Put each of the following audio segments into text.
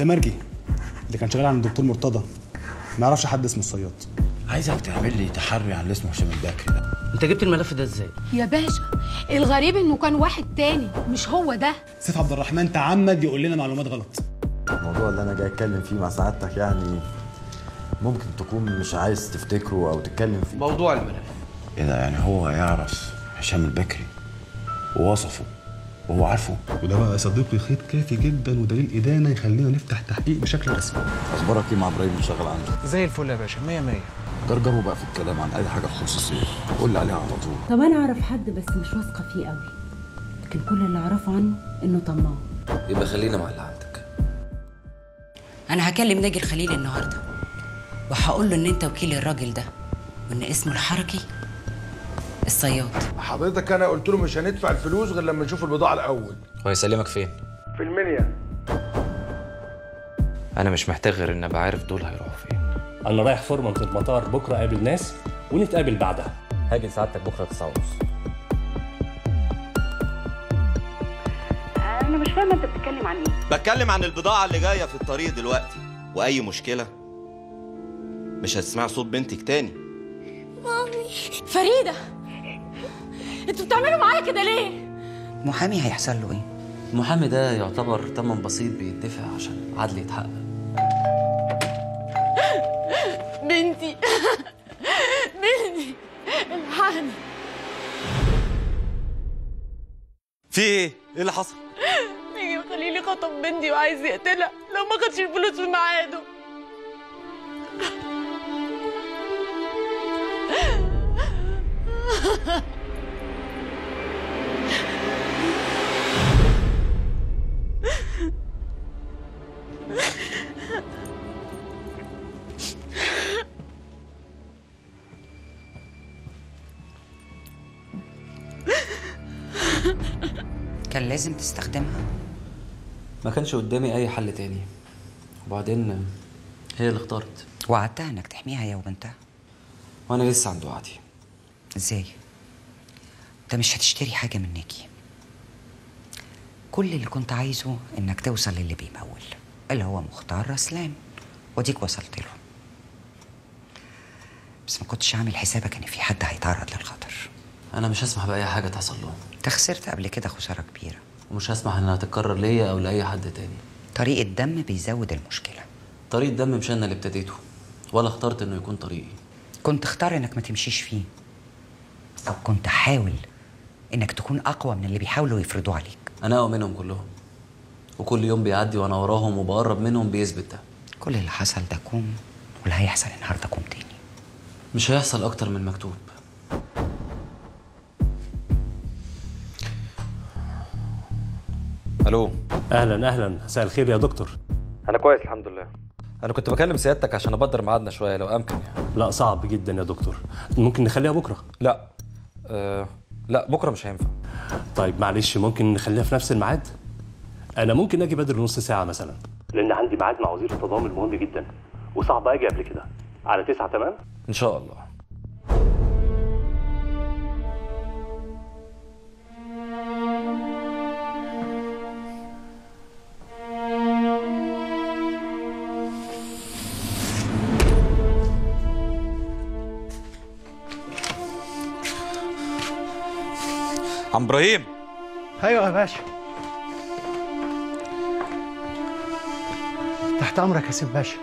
التمرجي اللي كان شغال عند الدكتور مرتضى. ما يعرفش حد اسمه الصياد. عايزك تعمل لي تحري عن اللي اسمه هشام البكري ده. انت جبت الملف ده إزاي؟ يا باشا الغريب انه كان واحد تاني مش هو ده. سيف عبد الرحمن تعمد يقول لنا معلومات غلط. الموضوع اللي أنا جاي أتكلم فيه مع سعادتك يعني ممكن تكون مش عايز تفتكره أو تتكلم فيه. موضوع الملف. إيه ده يعني هو يعرف هشام البكري ووصفه. وهو عارفه. وده بقى يا صديقي خيط كافي جدا ودليل إدانة يخلينا نفتح تحقيق بشكل رسمي. أخبارك إيه مع إبراهيم اللي شغال عندك زي الفل يا باشا مية مية. جرجروا بقى في الكلام عن أي حاجة تخص سيف قول لي عليها على طول. طب أنا أعرف حد بس مش واثقة فيه قوي. لكن كل اللي أعرفه عنه إنه طماع. يبقى خلينا مع اللي عندك. أنا هكلم ناجي الخليل النهارده وهقول له إن أنت وكيل الراجل ده وإن اسمه الحركي الصياد. حضرتك أنا قلت له مش هندفع الفلوس غير لما نشوف البضاعة الأول. هو يسلمك فين؟ في المنيا. أنا مش محتاج غير إن أبقى عارف دول هيروحوا فين. أنا رايح فورمة المطار بكرة أقابل ناس ونتقابل بعدها. هاجي لسعادتك بكرة 9 ونص أنا مش فاهمة أنت بتتكلم عن إيه. بتكلم عن البضاعة اللي جاية في الطريق دلوقتي. وأي مشكلة؟ مش هتسمع صوت بنتك تاني. فريدة! أنتوا بتعملوا معايا كده ليه؟ محامي هيحصل له إيه؟ المحامي ده يعتبر تمن بسيط بيدفع عشان العدل يتحقق. بنتي. بنتي. الحقني. في إيه؟ إيه اللي حصل؟ نيجي الخليلي خطب بنتي وعايز يقتلها. لو ما خدش الفلوس في ميعاده. لازم تستخدمها. ما كانش قدامي أي حل تاني. وبعدين هي اللي اختارت. وعدتها إنك تحميها هي وبنتها. وأنا لسه عند وعدي. إزاي؟ انت مش هتشتري حاجة من ناجي كل اللي كنت عايزه إنك توصل للي بيمول اللي هو مختار رسلان. وديك وصلت له. بس ما كنتش عامل حسابك إن في حد هيتعرض للخطر. أنا مش هسمح بأي حاجة تحصل له. أنت خسرت قبل كده خسارة كبيرة. ومش هسمح إنها تتكرر ليا أو لأي حد تاني. طريق الدم بيزود المشكلة. طريق الدم مش أنا اللي ابتديته ولا اخترت إنه يكون طريقي. كنت اختار إنك ما تمشيش فيه أو كنت حاول إنك تكون أقوى من اللي بيحاولوا يفرضوه عليك. أنا أقوى منهم كلهم وكل يوم بيعدي وأنا وراهم وبقرب منهم بيثبت ده. كل اللي حصل ده كوم واللي هيحصل النهارده كوم تاني. مش هيحصل أكتر من مكتوب. ألو. أهلا أهلا. مساء الخير يا دكتور. أنا كويس الحمد لله. أنا كنت بكلم سيادتك عشان أبدر ميعادنا شوية لو أمكن يعني. لا صعب جدا يا دكتور. ممكن نخليها بكرة؟ لا. أه لا بكرة مش هينفع. طيب معلش ممكن نخليها في نفس الميعاد؟ أنا ممكن أجي بدري نص ساعة مثلا. لأن عندي ميعاد مع وزير التضامن مهم جدا وصعب أجي قبل كده. على تسعة تمام؟ إن شاء الله. عم إبراهيم. أيوه يا باشا. تحت أمرك يا سيد باشا.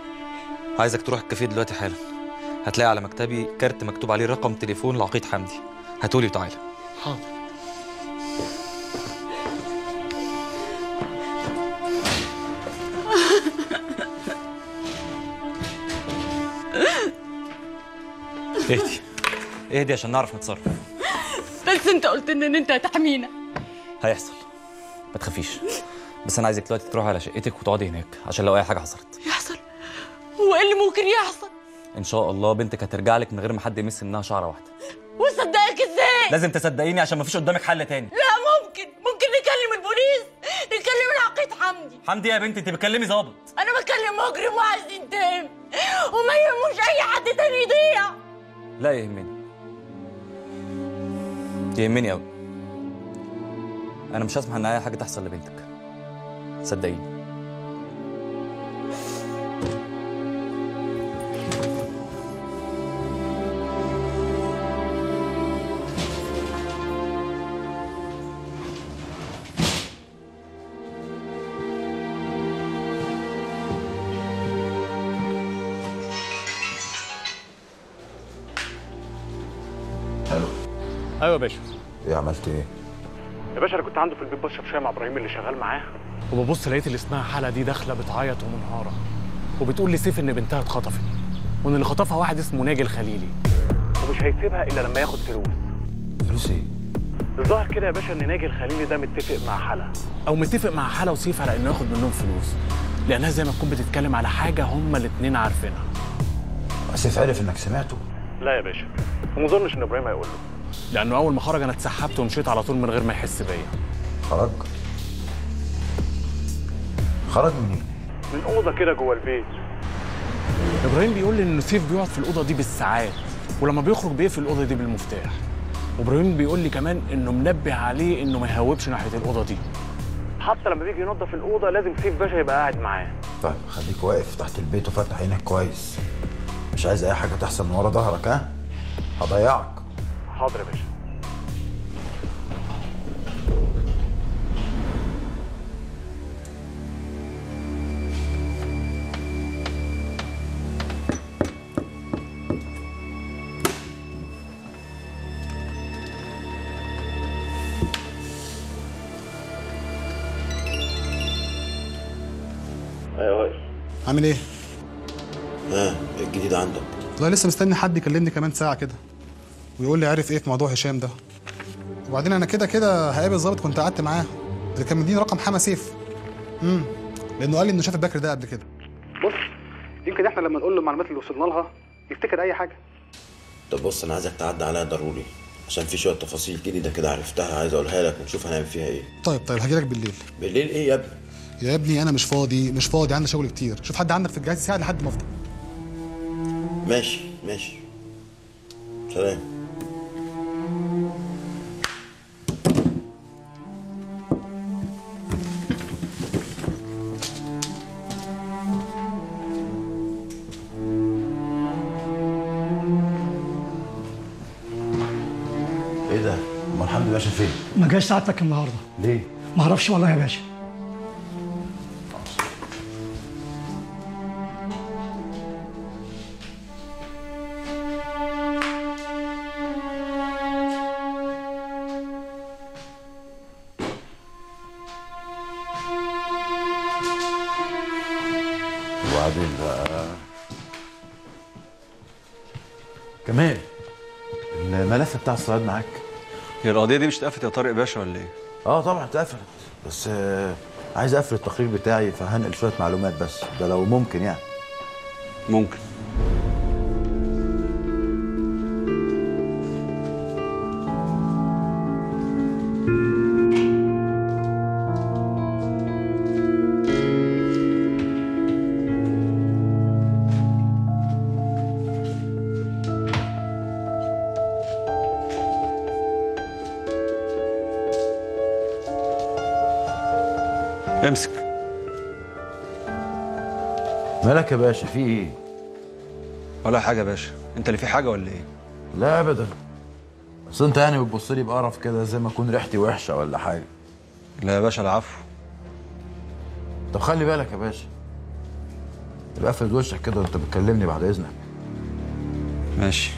عايزك تروح الكافيه دلوقتي حالا. هتلاقي على مكتبي كارت مكتوب عليه رقم تليفون العقيد حمدي. هاتولي وتعالى. حاضر. اهدي. اهدي عشان نعرف نتصرف. بس انت قلت ان انت هتحمينا هيحصل. ما تخافيش. بس أنا عايزك دلوقتي تروحي على شقتك وتقعدي هناك عشان لو أي حاجة حصلت. يحصل. هو إيه اللي ممكن يحصل؟ إن شاء الله بنتك هترجع لك من غير ما حد يمس منها شعرة واحدة. وصدقك إزاي؟ لازم تصدقيني عشان مفيش قدامك حل تاني. لا ممكن. ممكن نكلم البوليس. نكلم العقيد حمدي. حمدي يا بنتي أنت بتكلمي ظابط. أنا بكلم مجرم وعايز ينتقم. وما يهموش أي حد تاني يضيع. لا يهمني. يهمني قوي أنا مش هسمح إن أي حاجة تحصل لبنتك. صدقيني. أيوه يا باشا. إيه عملت إيه؟ يا باشا أنا كنت عنده في البيت بشرب شاي مع إبراهيم اللي شغال معاه. وببص لقيت اللي اسمها حلا دي داخلة بتعيط ومنهارة وبتقول لسيف إن بنتها اتخطفت وإن اللي خطفها واحد اسمه ناجي الخليلي. ومش هيسيبها إلا لما ياخد فلوس. فلوس إيه؟ الظاهر كده يا باشا إن ناجي الخليلي ده متفق مع حلا أو متفق مع حلا وسيف على إنه ياخد منهم فلوس لأنها زي ما تكون بتتكلم على حاجة هما الاتنين عارفينها. سيف عرف إنك سمعته. لا يا باشا وما أظنش إن إبراهيم هيقول له. لأنه أول ما خرج أنا اتسحبت ومشيت على طول من غير ما يحس بيا. خرج؟ خرج منين من أوضة كده جوه البيت. إبراهيم بيقول لي إن سيف بيقعد في الأوضة دي بالساعات ولما بيخرج بيقفل الأوضة دي بالمفتاح. وابراهيم بيقول لي كمان إنه منبه عليه إنه ما يهوبش ناحية الأوضة دي. حتى لما بيجي ينظف الأوضة لازم سيف باشا يبقى قاعد معاه. طيب خليك واقف تحت البيت وفتح عينك كويس. مش عايز أي حاجة تحصل من ورا ظهرك ها؟ هضيعك. حاضر يا باشا. وائل عامل إيه؟ ها إيه الجديد عندك. والله لسه مستني حد يكلمني كمان ساعة كده. ويقول لي عارف إيه في موضوع هشام ده؟ وبعدين أنا كده كده هقابل ظابط كنت قعدت معاه اللي كان مديني رقم حما سيف. امم لأنه قال لي إنه شاف البكر ده قبل كده. بص يمكن إحنا لما نقول له المعلومات اللي وصلنا لها يفتكر أي حاجة. طب بص أنا عايزك تعدي عليا ضروري عشان في شوية تفاصيل جديده كده عرفتها عايز أقولها لك ونشوف هنعمل فيها إيه. طيب طيب هجيلك بالليل. بالليل إيه يا ابني؟ يا ابني أنا مش فاضي مش فاضي عندي شغل كتير. شوف حد عندك في الجهاز يساعد لحد ما افضى ماشي ماشي. سلام. ما جاش سعادتك النهارده. ليه؟ ما أعرفش والله يا باشا. وبعدين بقى؟ كمال الملف بتاع الصياد معاك؟ هي القضية دي مش اتقفلت يا طارق باشا ولا إيه؟ آه طبعا اتقفلت بس آه عايز اقفل التقرير بتاعي فهنقل شوية معلومات بس ده لو ممكن يعني. ممكن. مالك يا باشا في إيه؟ ولا حاجة يا باشا. أنت اللي في حاجة ولا إيه؟ لا ابدا. بس أنت يعني بتبص لي بقرف كده زي ما اكون ريحتي وحشة ولا حاجة. لا يا باشا العفو. طب خلي بالك يا باشا. يبقى افرد وشك كده وأنت بتكلمني بعد إذنك. ماشي.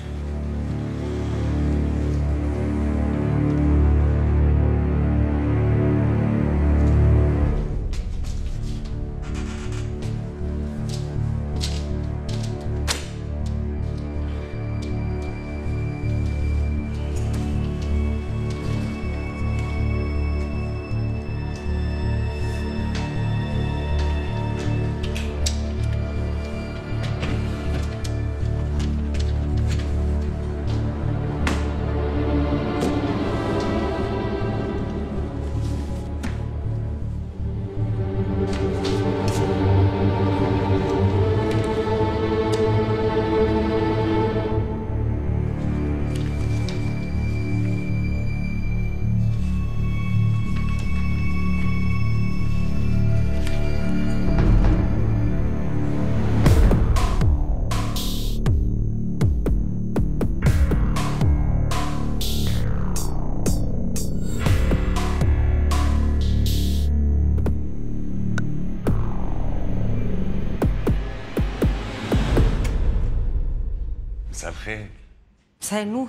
مساء النور.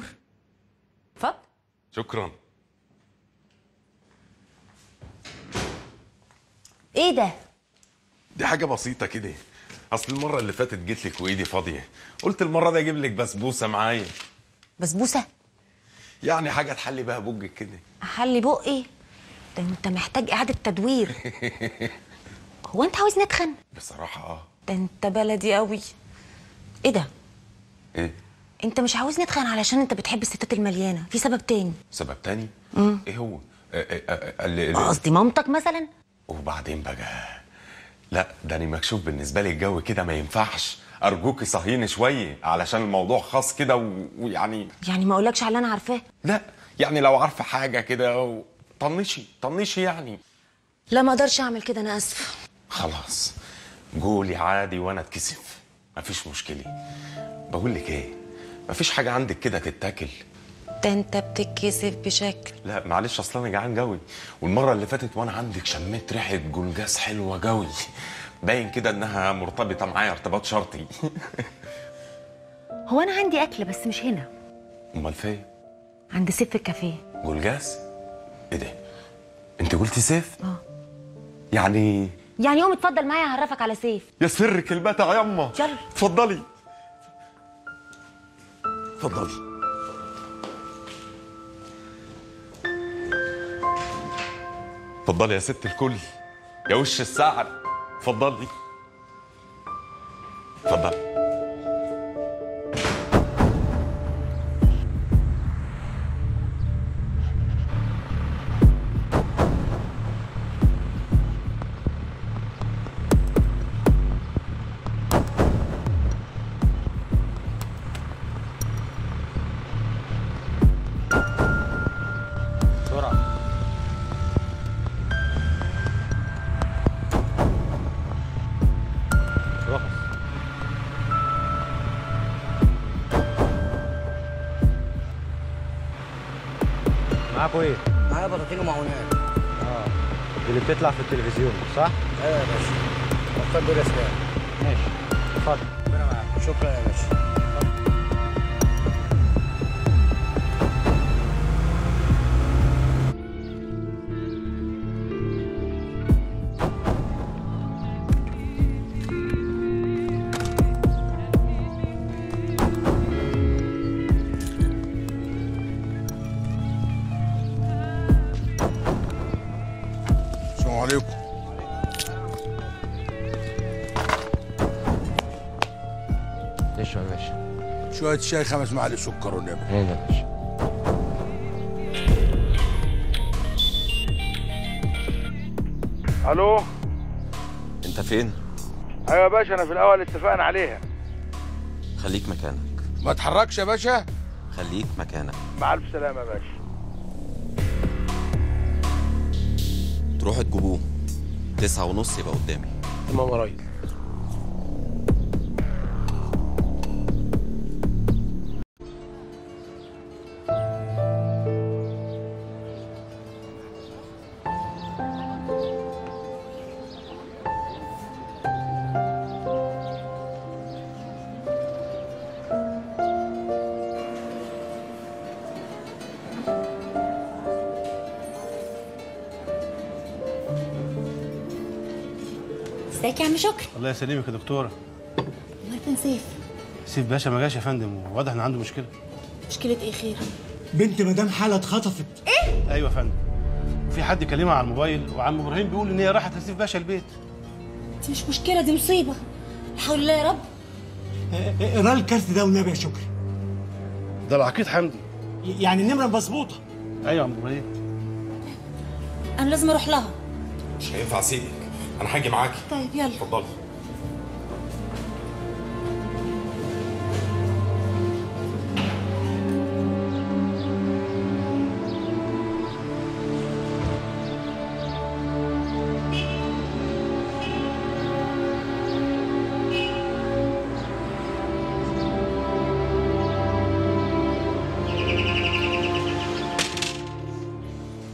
اتفضل. شكرا. إيه ده؟ دي حاجة بسيطة كده. أصل المرة اللي فاتت جيت لك وإيدي فاضية. قلت المرة دي أجيب لك بسبوسة معايا. بسبوسة؟ يعني حاجة تحلي بيها بوجك كده. أحلي بقي؟ ده أنت محتاج إعادة تدوير. هو أنت عاوزني اتخن بصراحة آه. ده أنت بلدي قوي إيه ده؟ إيه؟ انت مش عاوزني اتخن علشان انت بتحب الستات المليانة. في سبب تاني. سبب تاني؟ امم إيه هو؟ آه، اللي اللي- قصدي مامتك مثلا؟ وبعدين بقى لا ده أنا مكشوف بالنسبة لي الجو كده ما ينفعش. أرجوكي صهيني شوية علشان الموضوع خاص كده و- ويعني يعني ما أقولكش على اللي أنا عارفاه. لا يعني لو عارفة حاجة كده طنشي طنشي يعني. لا ما أقدرش أعمل كده أنا آسفة. خلاص قولي عادي وأنا أتكسف. مفيش مشكلة. بقول لك إيه مفيش حاجة عندك كده تتاكل. ده انت بتتكسف بشكل. لا معلش أصل أنا جعان قوي. والمرة اللي فاتت وأنا عندك شميت ريحة جلجاس حلوة قوي. باين كده إنها مرتبطة معايا ارتباط شرطي. هو أنا عندي أكل بس مش هنا. أمال فين؟ عند سيف الكافيه. جلجاس إيه ده؟ أنت قلتي سيف؟ آه. يعني؟ يعني يوم اتفضل معايا هعرفك على سيف. يا سرك البتع يما يلا اتفضلي. اتفضلي اتفضلي يا ست الكل. يا وش السعد اتفضلي اتفضلي معاكوا إيه؟ معايا بطاطين ومعونات. آه. دي اللي بتطلع في التلفزيون صح؟ أيوه يا باشا. اختار دول اسماء ماشي. اتفضل. ربنا معاك. شكرا يا باشا. شوية شاي خمس معالق سكر والنبي هنا يا باشا ألو؟ أنت فين؟ أيوه يا باشا أنا في الأول اتفقنا عليها. خليك مكانك. ما تحركش يا باشا. خليك مكانك. مع ألف سلامة يا باشا. تروحوا تجيبوه تسعة ونص يبقى قدامي. تمام يا ريس. عم شكري الله يسلمك يا دكتورة. امال فين سيف. سيف باشا ما جاش يا فندم وواضح إن عنده مشكلة. مشكلة إيه خير؟ بنت مدام حالة اتخطفت. إيه؟ أيوه يا فندم. في حد كلمها على الموبايل وعم إبراهيم بيقول إن هي راحت لسيف باشا البيت. دي مش مشكلة دي مصيبة. الحمد لله يا رب. اقرا الكارت ده والنبي يا شكري. ده العقيد حمدي. يعني النمرة مظبوطة. أيوه يا عم إبراهيم. أنا لازم أروح لها. مش هينفع اسيبك أنا هاجي معاكي. طيب يلا. اتفضلي.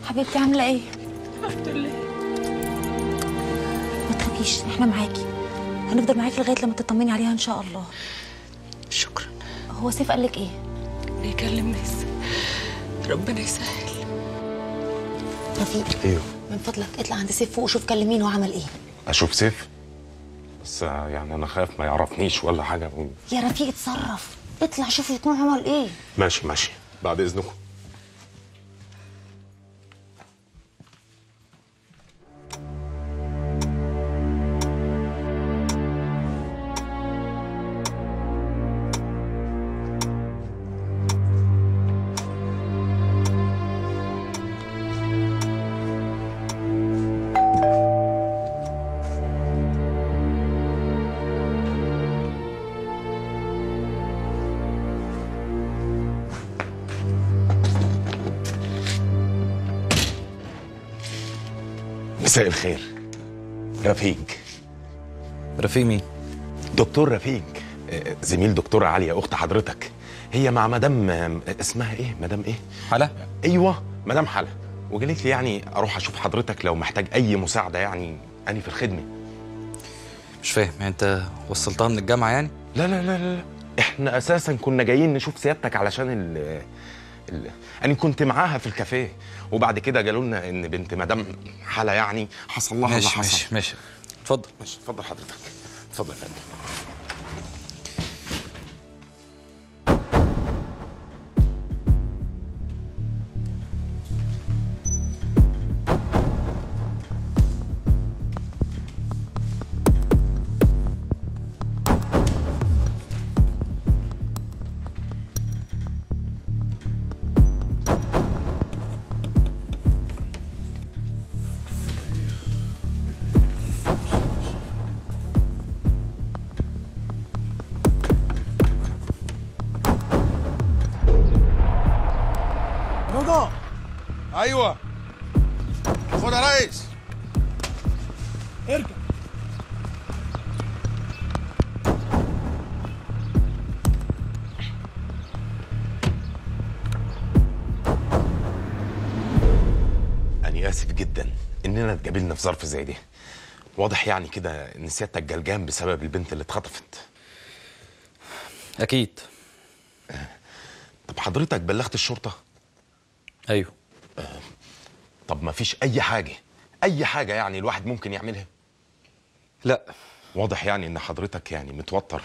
حبيبتي عاملة إيه؟ الحمد لله. تخافيش إحنا معاكي. هنفضل معاكي لغاية لما تطمني عليها إن شاء الله. شكرا. هو سيف قال لك إيه؟ بيكلم ناس. ربنا يسهل. رفيق. أيوه من فضلك اطلع عند سيف فوق وشوف كلم مين وعمل إيه. أشوف سيف؟ بس يعني أنا خايف ما يعرفنيش ولا حاجة. يا رفيق اتصرف. اطلع شوف يكون عمل إيه. ماشي ماشي. بعد إذنكم. الخير. رفيق. رفيق مين؟ دكتور رفيق. آه، زميل دكتورة عليا أخت حضرتك. هي مع مدام آه، اسمها إيه؟ مدام إيه؟ حلا؟ أيوه مدام حلا. وقالت لي يعني أروح أشوف حضرتك لو محتاج أي مساعدة يعني. أنا في الخدمة. مش فاهم يعني أنت وصلتها من الجامعة يعني؟ لا لا لا لا إحنا أساسا كنا جايين نشوف سيادتك علشان ال أنا كنت معاها في الكافيه وبعد كده قالوا لنا إن بنت مدام حلا يعني حصل لها اللي ماشي حصل. ماشي ماشي. اتفضل. ماشي اتفضل حضرتك. اتفضل يا فندم. في ظرف زي ده واضح يعني كده إن سيادتك جلجان بسبب البنت اللي اتخطفت. أكيد. طب حضرتك بلغت الشرطة؟ أيوه. طب ما فيش أي حاجة أي حاجة يعني الواحد ممكن يعملها؟ لا. واضح يعني إن حضرتك يعني متوتر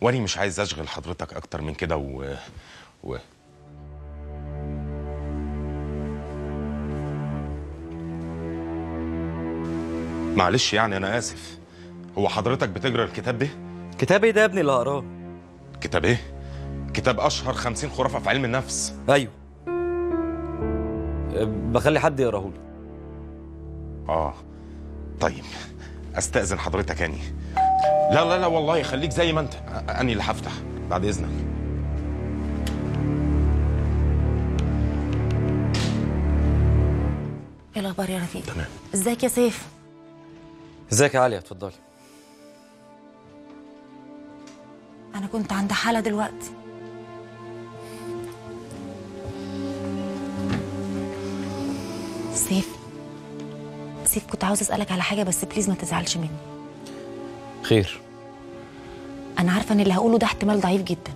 وأنا مش عايز أشغل حضرتك أكتر من كده و... و... معلش يعني أنا آسف. هو حضرتك بتقرا الكتاب ده؟ كتاب إيه ده يا ابني اللي هقراه؟ كتاب إيه؟ كتاب أشهر خمسين خرافة في علم النفس. أيوه. أه، بخلي حد يقراه لي. آه. طيب أستأذن حضرتك أني لا لا لا والله خليك زي ما أنت. أني اللي هفتح بعد إذنك. إيه الأخبار يا رفيق؟ تمام. إزيك يا سيف؟ ازيك يا عليا اتفضلي. أنا كنت عند حالة دلوقتي. سيف سيف كنت عاوز أسألك على حاجة بس please ما تزعلش مني. خير. أنا عارفة إن اللي هقوله ده احتمال ضعيف جدا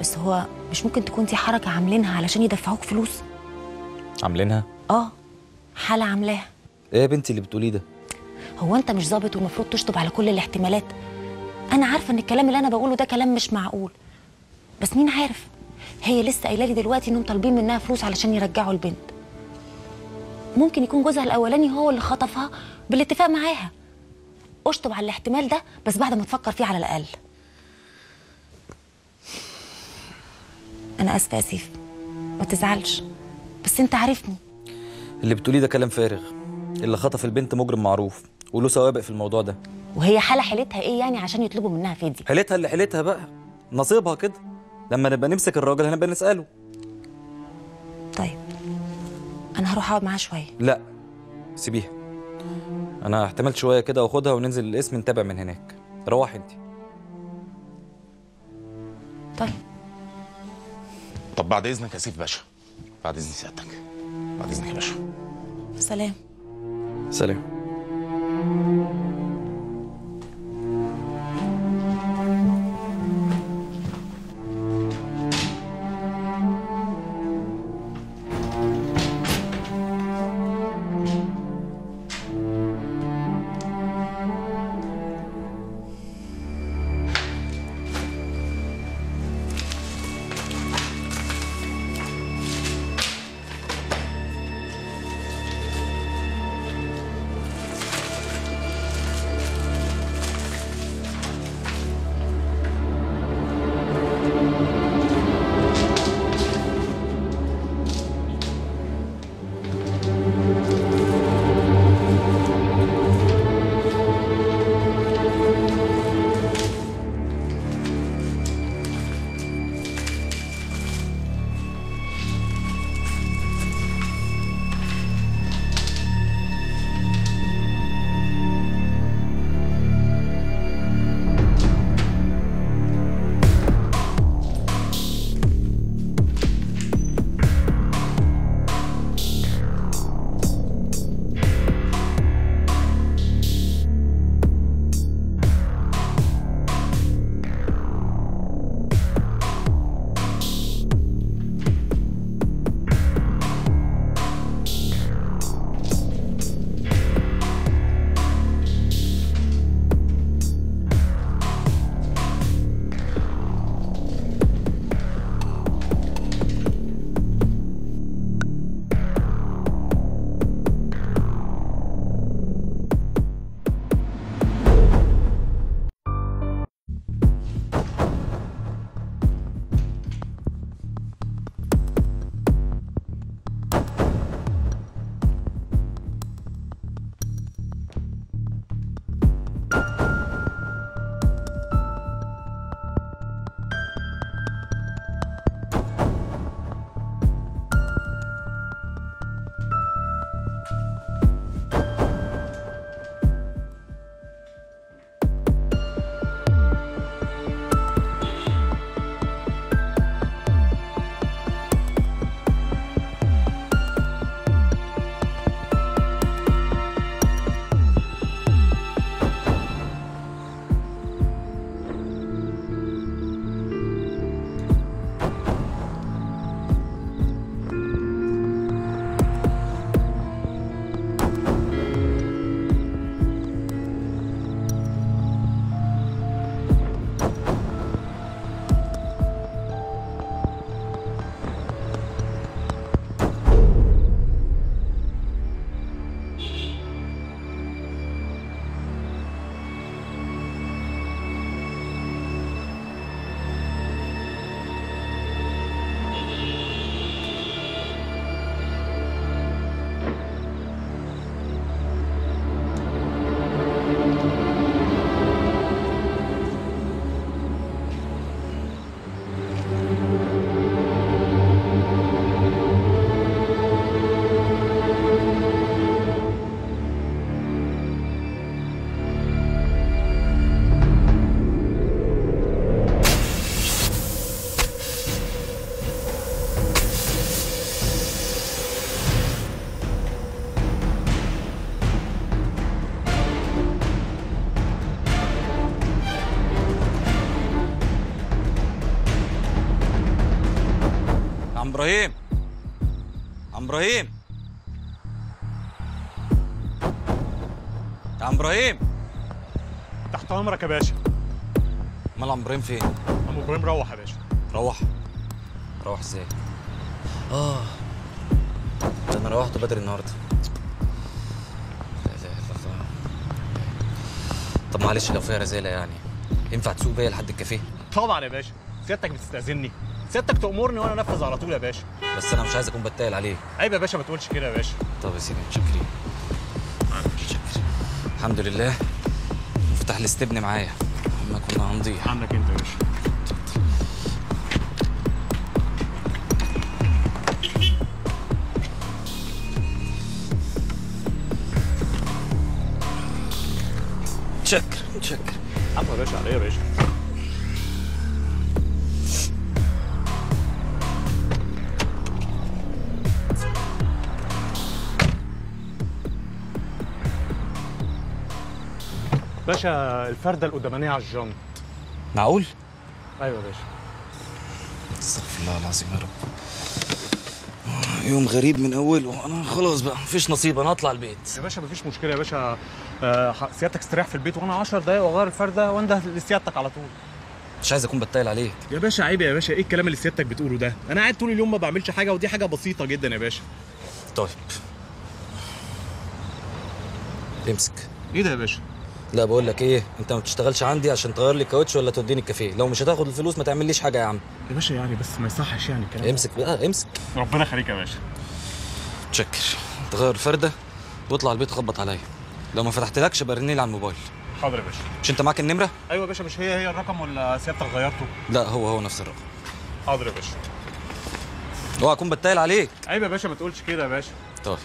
بس هو مش ممكن تكون دي حركة عاملينها علشان يدفعوك فلوس. عاملينها؟ آه حالة عاملاها. إيه يا بنتي اللي بتقوليه ده؟ هو انت مش ظابط والمفروض تشطب على كل الاحتمالات؟ أنا عارفة إن الكلام اللي أنا بقوله ده كلام مش معقول. بس مين عارف؟ هي لسه قايلة لي دلوقتي إنهم طالبين منها فلوس علشان يرجعوا البنت. ممكن يكون جوزها الأولاني هو اللي خطفها بالاتفاق معاها. أشطب على الاحتمال ده بس بعد ما تفكر فيه على الأقل. أنا آسفة يا سيف. ما تزعلش. بس أنت عارفني. اللي بتقوليه ده كلام فارغ. اللي خطف البنت مجرم معروف. وله سوابق في الموضوع ده. وهي حالة حيلتها إيه يعني عشان يطلبوا منها فدية حيلتها اللي حيلتها بقى نصيبها كده. لما نبقى نمسك الراجل هنبقى نسأله. طيب أنا هروح أقعد معاها شوية. لا سيبيها. أنا احتملت شوية كده وأخدها وننزل الاسم نتابع من هناك. روحي انت طيب. طب بعد إذنك يا سيف باشا. بعد إذن سيادتك. بعد إذنك يا باشا. سلام. سلام. Música إبراهيم. عم إبراهيم. يا عم إبراهيم. تحت أمرك يا باشا. أمال عم إبراهيم فين؟ عم إبراهيم روح يا باشا. روح. روح إزاي؟ آه. ده أنا روحت بدري النهارده. لا إله إلا الله. طب معلش لو فيها رزالة يعني ينفع تسوق بيا لحد الكافيه؟ طبعا يا باشا. سيادتك بتستأذني. سيادتك تأمرني وأنا أنفذ على طول يا باشا. بس أنا مش عايز أكون بتقل عليك. عيب يا باشا ما تقولش كده يا باشا. طب يا سيدي متشكرين متشكرين الحمد لله. مفتاح الاستبن معايا. ما كنا هنضيع. عندك أنت يا باشا. متشكر متشكر عفوا يا باشا عليا يا باشا؟ باشا الفردة القدامانية على الجنط معقول؟ أيوه يا باشا. استغفر الله العظيم يا رب. يوم غريب من أوله. أنا خلاص بقى مفيش نصيب أنا هطلع البيت. يا باشا مفيش مشكلة يا باشا. آه، سيادتك استريح في البيت وأنا 10 دقايق وأغير الفردة وأنده لسيادتك على طول. مش عايز أكون بتقل عليك. يا باشا عيب يا باشا. إيه الكلام اللي سيادتك بتقوله ده؟ أنا قاعد طول اليوم ما بعملش حاجة ودي حاجة بسيطة جدا يا باشا. طيب. امسك. إيه ده يا باشا؟ لا بقول لك إيه أنت ما بتشتغلش عندي عشان تغير لي الكاوتش ولا توديني الكافيه. لو مش هتاخد الفلوس ما تعمليش حاجة يا عم. يا باشا يعني بس ما يصحش يعني الكلام. امسك بقى امسك. ربنا يخليك يا باشا. تشكر. تغير الفردة واطلع البيت خبط عليا. لو ما فتحتلكش برني لي على الموبايل. حاضر يا باشا. مش أنت معاك النمرة؟ أيوه يا باشا مش هي هي الرقم ولا سيادتك غيرته؟ لا هو هو نفس الرقم. حاضر يا باشا. اوعى أكون بتقل عليك. عيب يا باشا ما تقولش كده يا باشا. طيب.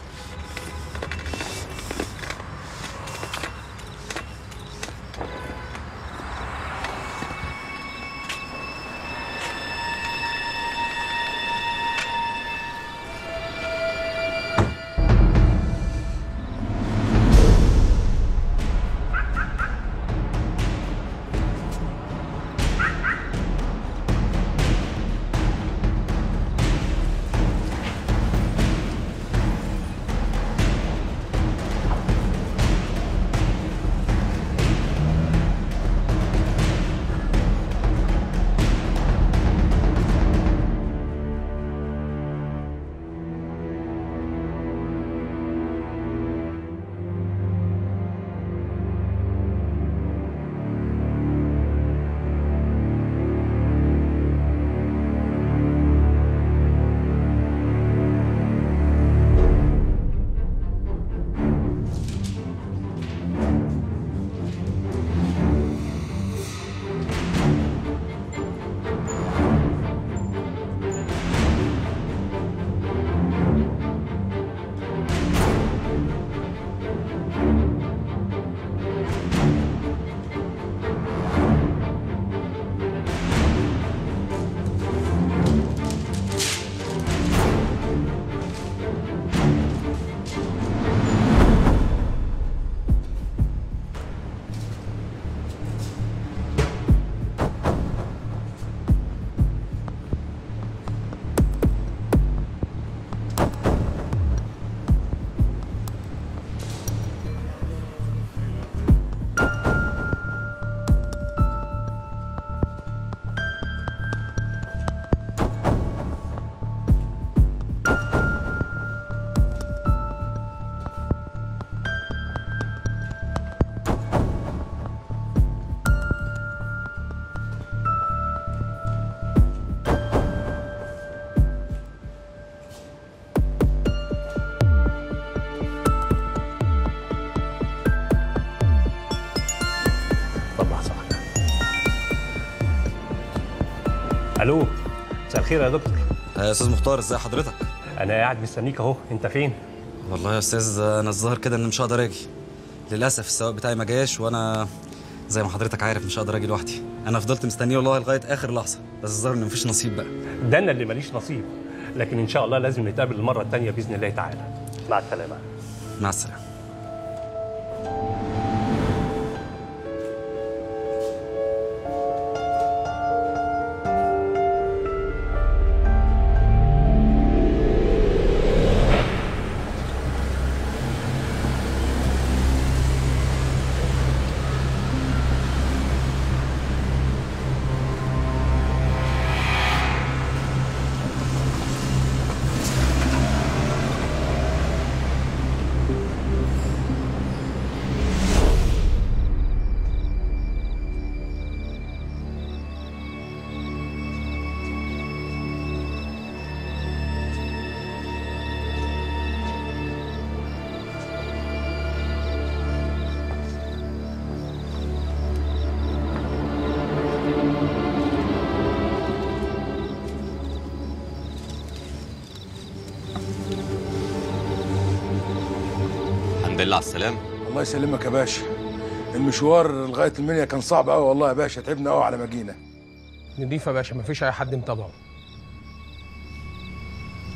الخير يا دكتور. يا أستاذ مختار ازي حضرتك؟ أنا قاعد مستنيك أهو. أنت فين؟ والله يا أستاذ أنا الظاهر كده إن مش هقدر أجي. للأسف السواق بتاعي ما جاش وأنا زي ما حضرتك عارف مش هقدر أجي لوحدي. أنا فضلت مستنيه والله لغاية آخر لحظة. بس الظاهر إن مفيش نصيب بقى. ده أنا اللي ماليش نصيب. لكن إن شاء الله لازم نتقابل المرة الثانية بإذن الله تعالى. مع السلامة. مع السلامة. الله يسلمك يا باشا. المشوار لغاية المنيا كان صعب قوي والله يا باشا. تعبنا قوي على ما جينا نضيف يا باشا مفيش أي حد متابعه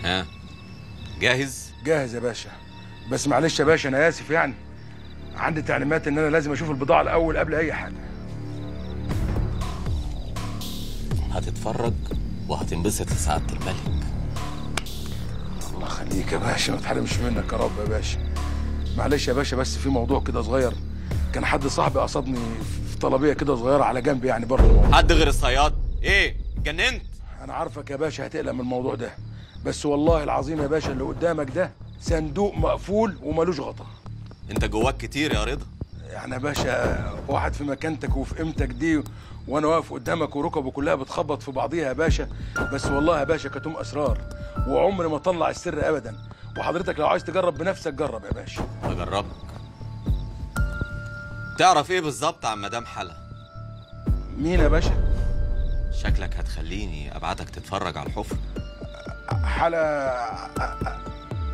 ها؟ جاهز؟ جاهز يا باشا. بس معلش يا باشا أنا آسف يعني. عندي تعليمات إن أنا لازم أشوف البضاعة الأول قبل أي حاجة. هتتفرج وهتنبسط يا سعادة الملك. الله يخليك يا باشا ما تحرمش منك يا رب يا باشا. معلش يا باشا بس في موضوع كده صغير. كان حد صاحبي قصدني في طلبية كده صغيرة على جنب يعني بره. حد غير الصياد؟ إيه؟ جننت أنا عارفك يا باشا هتقلق من الموضوع ده. بس والله العظيم يا باشا اللي قدامك ده صندوق مقفول ومالوش غطا. انت جواك كتير يا رضا. يعني يا باشا واحد في مكانتك وفي قيمتك دي وأنا واقف قدامك وركبه كلها بتخبط في بعضيها يا باشا. بس والله يا باشا كتوم أسرار. وعمري ما اطلع السر ابدا. وحضرتك لو عايز تجرب بنفسك جرب يا باشا. أجربك؟ تعرف إيه بالظبط عن مدام حلا؟ مين يا باشا؟ شكلك هتخليني أبعتك تتفرج على الحفر. حلا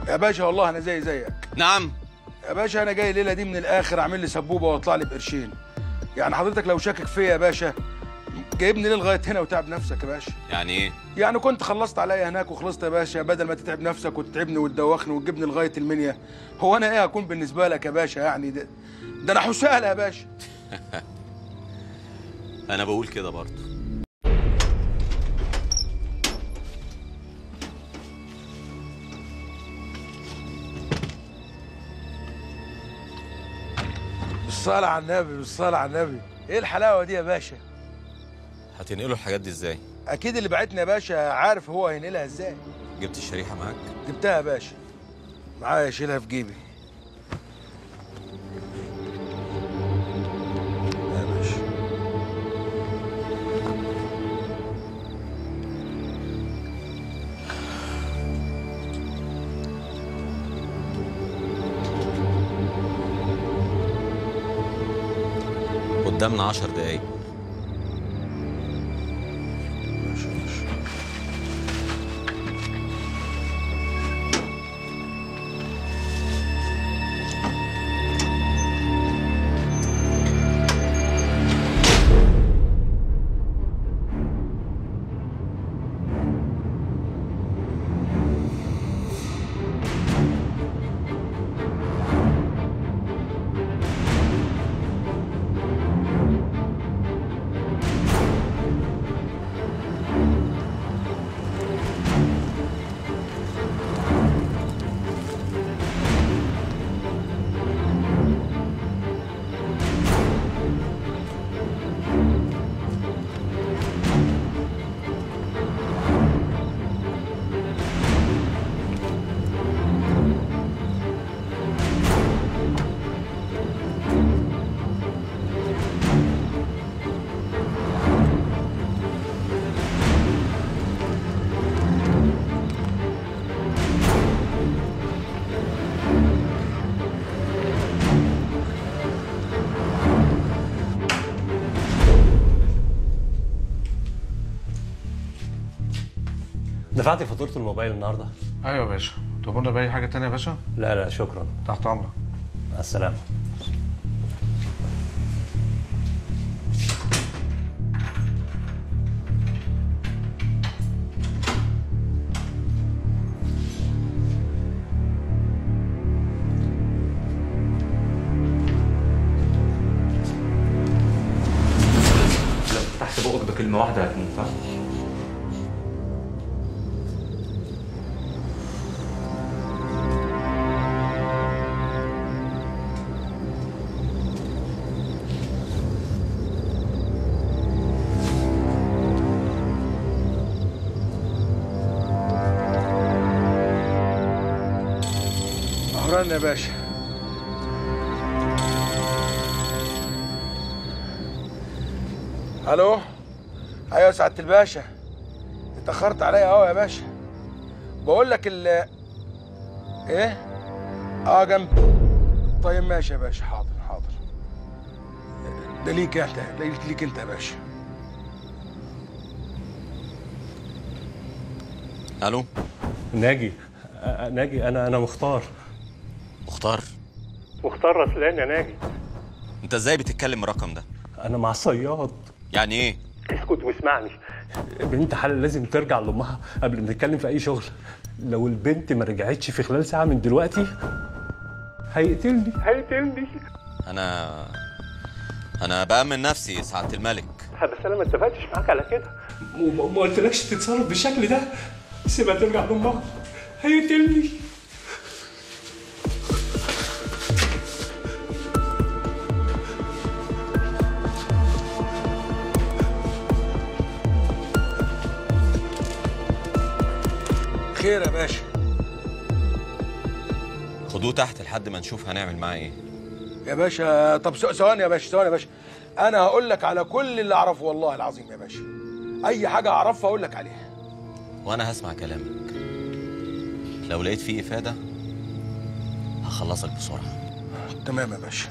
يا باشا والله أنا زي زيك. نعم. يا باشا أنا جاي الليلة دي من الآخر أعمل لي سبوبة وأطلع لي بقرشين. يعني حضرتك لو شاكك فيا يا باشا جايبني ليه لغاية هنا وتعب نفسك يا باشا؟ يعني إيه؟ يعني كنت خلصت عليا هناك وخلصت يا باشا بدل ما تتعب نفسك وتتعبني وتدوخني وتجيبني لغاية المنيا هو أنا إيه هكون بالنسبة لك يا باشا يعني؟ ده, ده أنا حسالة يا باشا. أنا بقول كده برضه. بالصلاة على النبي بالصلاة على النبي. إيه الحلاوة دي يا باشا؟ هتنقلوا الحاجات دي إزاي؟ أكيد اللي بعتنا يا باشا عارف هو هينقلها إزاي. جبت الشريحة معاك؟ جبتها يا باشا. معايا اشيلها في جيبي. قدامنا عشر دقايق. دفعت فاتورة الموبايل النهارده؟ أيوه يا باشا. تؤمرنا بأي حاجة تانية يا باشا؟ لا لا شكرا. تحت أمرك. مع السلامة. أهران يا باشا ألو أيوه يا سعادة الباشا. اتأخرت عليا أهو يا باشا. بقول لك ال إيه؟ آه جنبي طيب ماشي يا باشا. حاضر حاضر. ده ليك أنت ليك ليك أنت يا باشا. ألو؟ ناجي. ناجي أنا أنا مختار. مختار رسلان يا ناجي أنت إزاي بتتكلم الرقم ده؟ أنا مع الصياد يعني إيه؟ اسكت واسمعني. بنت حلال لازم ترجع لأمها قبل ما نتكلم في أي شغل. لو البنت ما رجعتش في خلال ساعة من دلوقتي هيقتلني. هيقتلني. أنا أنا بأمن نفسي سعادة الملك. بس أنا ما اتفقتش معاك على كده. وما ما قلتلكش تتصرف بالشكل ده. سيبها ترجع لأمها. هيقتلني. خير يا باشا. خدوه تحت لحد ما نشوف هنعمل معاه إيه. يا باشا طب ثواني يا باشا ثواني يا باشا. أنا هقول لك على كل اللي أعرفه والله العظيم يا باشا. أي حاجة أعرفها أقول لك عليها. وأنا هسمع كلامك. لو لقيت فيه إفادة هخلصك بسرعة. تمام يا باشا.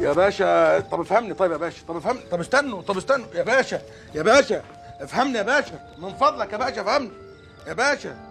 يا باشا طب افهمني طيب يا باشا طب افهمني طب استنوا طب استنوا. يا باشا يا باشا افهمني يا باشا. من فضلك يا باشا افهمني. يا باشا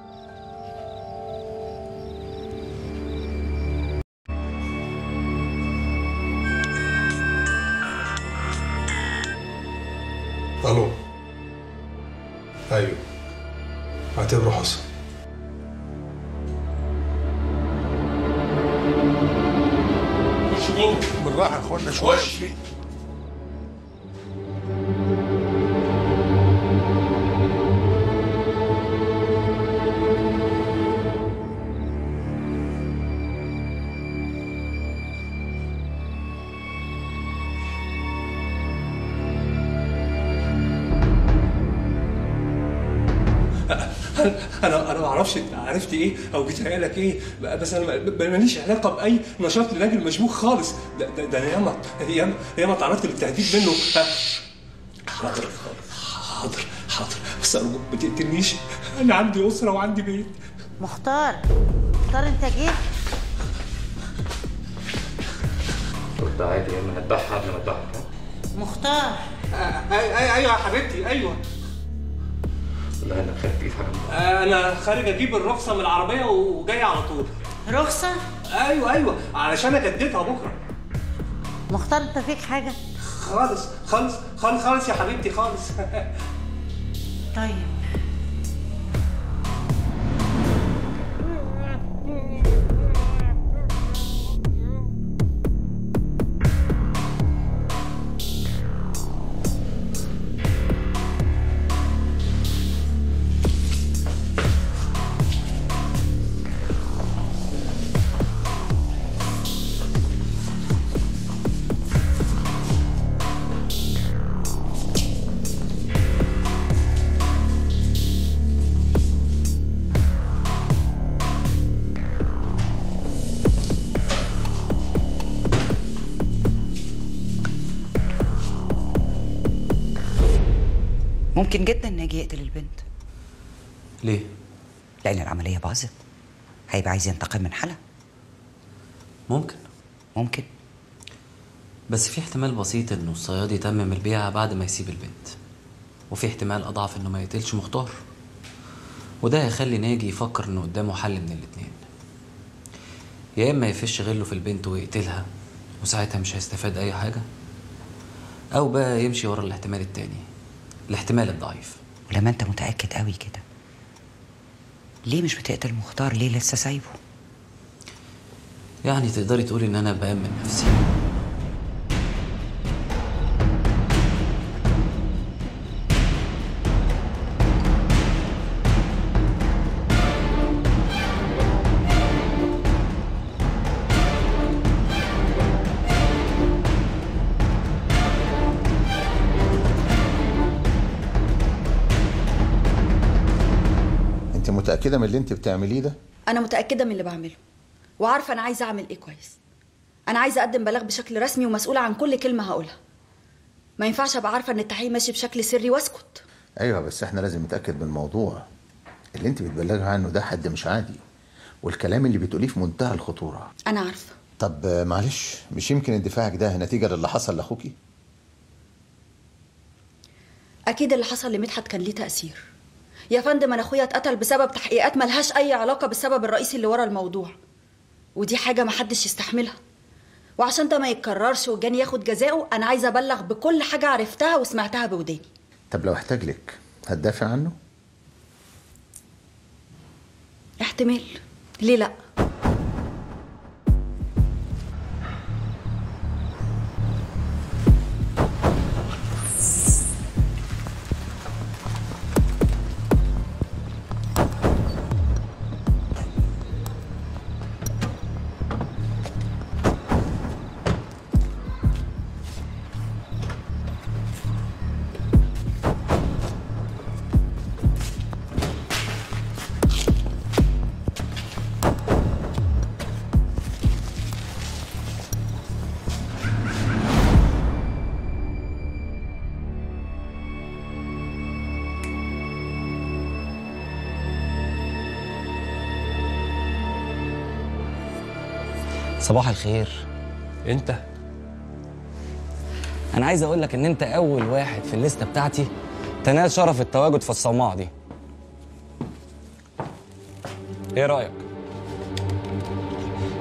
أو جيت لك إيه؟ بس أنا ما- ما- ماليش علاقة بأي نشاط لناجي المشبوك خالص. ده ده, ده أنا ياما ياما ياما تعرضت للتهديد منه. ها. حاضر حاضر حاضر. بس ارجوك ما تقتلنيش أنا عندي أسرة وعندي بيت. مختار. مختار أنت جيت. رد عادي يا إما نذبحها قبل ما اذبحها مختار. أيوه يا حبيبتي أيوه. لا أنا حاجة من أنا خارج أجيب الرخصة من العربية وجاي على طول. رخصة؟ أيوه أيوه. علشان اجددها بكرة. مختار أنت فيك حاجة؟ خالص خالص خالص خالص يا حبيبتي خالص. طيب. ناجي يقتل البنت. ليه؟ لأن العملية باظت. هيبقى عايز ينتقم من حلا ممكن. ممكن. بس في احتمال بسيط إنه الصياد يتمم البيعة بعد ما يسيب البنت. وفي احتمال أضعف إنه ما يقتلش مختار. وده هيخلي ناجي يفكر إنه قدامه حل من الاتنين. يا إما يفش غله في البنت ويقتلها وساعتها مش هيستفاد أي حاجة أو بقى يمشي ورا الاحتمال التاني الاحتمال الضعيف. ولما انت متأكد قوي كده. ليه مش بتقتل مختار؟ ليه لسه سايبه؟ يعني تقدري تقولي إن أنا بأمن نفسي. متأكدة من اللي انت بتعمليه ده؟ أنا متأكدة من اللي بعمله وعارفة أنا عايزة أعمل إيه كويس. أنا عايزة أقدم بلاغ بشكل رسمي ومسؤولة عن كل كلمة هقولها. ما ينفعش أبقى عارفة إن التحقيق ماشي بشكل سري وأسكت. أيوه بس إحنا لازم نتأكد من الموضوع اللي انت بتبلغي عنه ده حد مش عادي والكلام اللي بتقوليه في منتهى الخطورة. أنا عارفة. طب معلش مش يمكن اندفاعك ده نتيجة للي حصل لأخوكي؟ أكيد اللي حصل لمدحت كان ليه تأثير. يا فندم أنا أخويا اتقتل بسبب تحقيقات ملهاش أي علاقة بالسبب الرئيسي اللي ورا الموضوع. ودي حاجة محدش يستحملها. وعشان ده ما يتكررش وجاني ياخد جزاؤه أنا عايزة أبلغ بكل حاجة عرفتها وسمعتها بوداني. طب لو احتاج لك هتدافع عنه؟ احتمال. ليه لأ؟ صباح الخير. انت؟ أنا عايز أقول لك إن أنت أول واحد في الليستة بتاعتي تنال شرف التواجد في الصومعة دي. إيه رأيك؟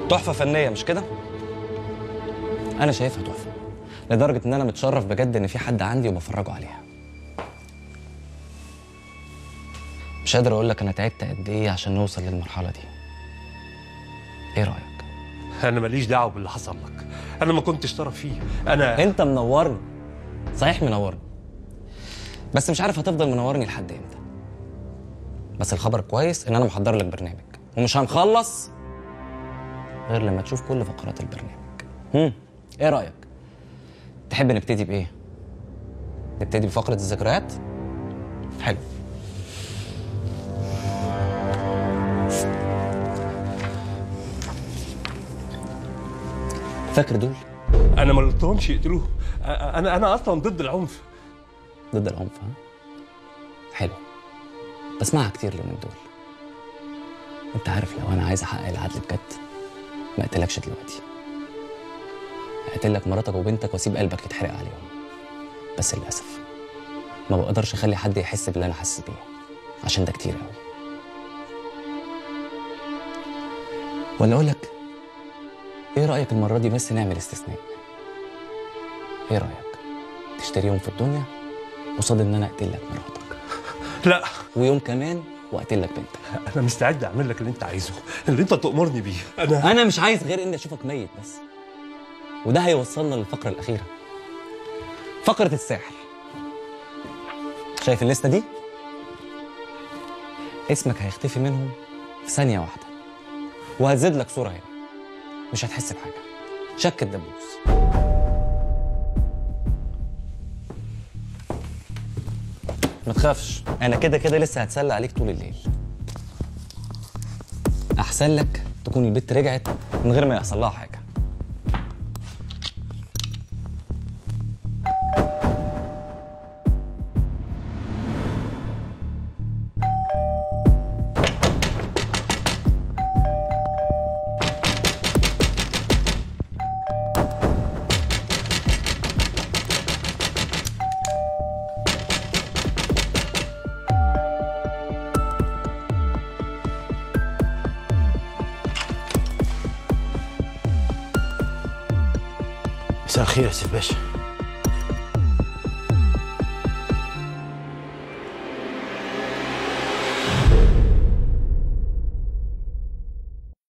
تحفة فنية مش كده؟ أنا شايفها تحفة لدرجة إن أنا متشرف بجد إن في حد عندي وبفرجه عليها. مش قادر أقول لك أنا تعبت قد إيه عشان نوصل للمرحلة دي. إيه رأيك؟ أنا ماليش دعوة باللي حصل لك. أنا ما كنتش طرف فيه. أنا أنت منورني. صحيح منورني. بس مش عارف هتفضل منورني لحد إمتى. بس الخبر كويس إن أنا محضر لك برنامج. ومش هنخلص غير لما تشوف كل فقرات البرنامج. هم. إيه رأيك؟ تحب نبتدي بإيه؟ نبتدي بفقرة الذكريات؟ حلو. فاكر دول؟ أنا ما قلتهمش يقتلوه. أنا أنا أصلا ضد العنف. ضد العنف ها؟ حلو. بسمعها كتير اليومين دول. أنت عارف لو أنا عايز أحقق العدل بجد ما أقتلكش دلوقتي. أقتلك مراتك وبنتك وأسيب قلبك يتحرق عليهم. بس للأسف ما بقدرش أخلي حد يحس باللي أنا حاسس بيه. عشان ده كتير قوي ولا أقول لك إيه رأيك المرة دي بس نعمل استثناء؟ إيه رأيك؟ تشتري يوم في الدنيا قصاد إن أنا اقتل لك مراتك. لا. ويوم كمان واقتل لك بنتك. أنا مستعد أعمل لك اللي أنت عايزه. اللي أنت تؤمرني بيه. أنا أنا مش عايز غير اني أشوفك ميت بس. وده هيوصلنا للفقرة الأخيرة. فقرة الساحر. شايف الليستة دي؟ اسمك هيختفي منهم في ثانية واحدة. وهتزيد لك صورة هنا. مش هتحس بحاجة. شك الدبوس ما تخافش. أنا كده كده لسه هتسلى عليك طول الليل. أحسن لك تكون البت رجعت من غير ما يحصل لها حاجة.